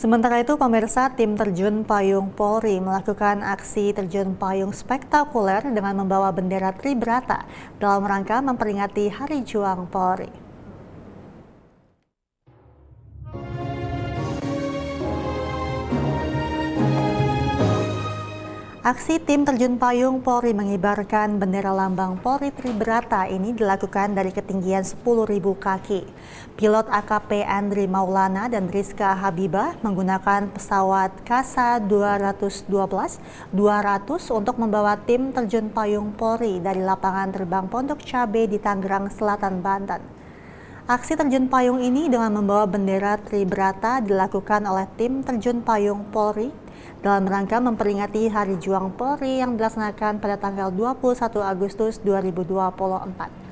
Sementara itu, pemirsa tim terjun payung Polri melakukan aksi terjun payung spektakuler dengan membawa bendera Tribrata dalam rangka memperingati Hari Juang Polri. Aksi tim terjun payung Polri mengibarkan bendera lambang Polri Tribrata ini dilakukan dari ketinggian 10.000 kaki. Pilot AKP Andri Maulana dan Rizka Habibah menggunakan pesawat Kasa 212 200 untuk membawa tim terjun payung Polri dari lapangan terbang Pondok Cabe di Tangerang Selatan, Banten. Aksi terjun payung ini dengan membawa bendera Tribrata dilakukan oleh tim terjun payung Polri dalam rangka memperingati Hari Juang Polri yang dilaksanakan pada tanggal 21 Agustus 2024.